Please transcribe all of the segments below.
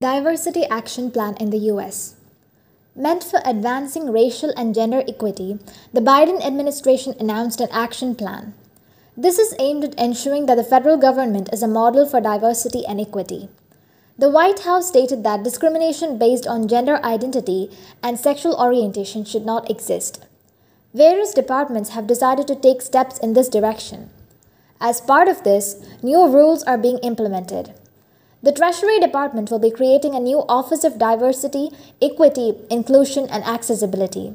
Diversity Action Plan in the US. Meant for advancing racial and gender equity, the Biden administration announced an action plan. This is aimed at ensuring that the federal government is a model for diversity and equity. The White House stated that discrimination based on gender identity and sexual orientation should not exist. Various departments have decided to take steps in this direction. As part of this, new rules are being implemented. The Treasury Department will be creating a new Office of Diversity, Equity, Inclusion and Accessibility.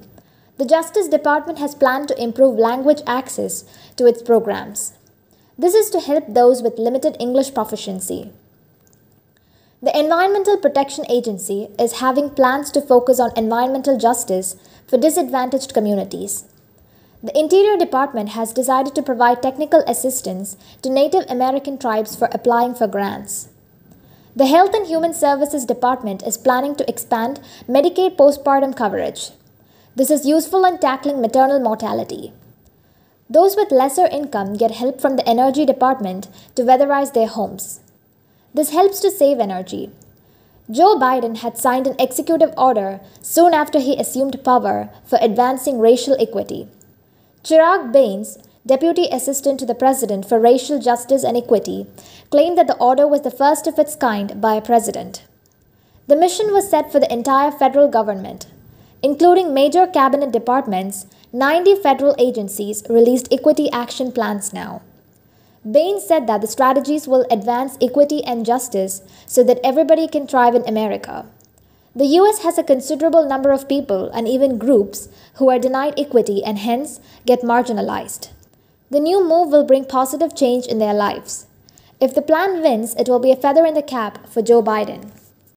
The Justice Department has planned to improve language access to its programs. This is to help those with limited English proficiency. The Environmental Protection Agency is having plans to focus on environmental justice for disadvantaged communities. The Interior Department has decided to provide technical assistance to Native American tribes for applying for grants. The Health and Human Services Department is planning to expand Medicaid postpartum coverage. This is useful in tackling maternal mortality. Those with lesser income get help from the Energy Department to weatherize their homes. This helps to save energy. Joe Biden had signed an executive order soon after he assumed power for advancing racial equity. Chirag Bains, Deputy Assistant to the President for Racial Justice and Equity, claimed that the order was the first of its kind by a president. The mission was set for the entire federal government. Including major cabinet departments, 90 federal agencies released equity action plans now. Bain said that the strategies will advance equity and justice so that everybody can thrive in America. The US has a considerable number of people and even groups who are denied equity and hence get marginalized. The new move will bring positive change in their lives. If the plan wins, it will be a feather in the cap for Joe Biden.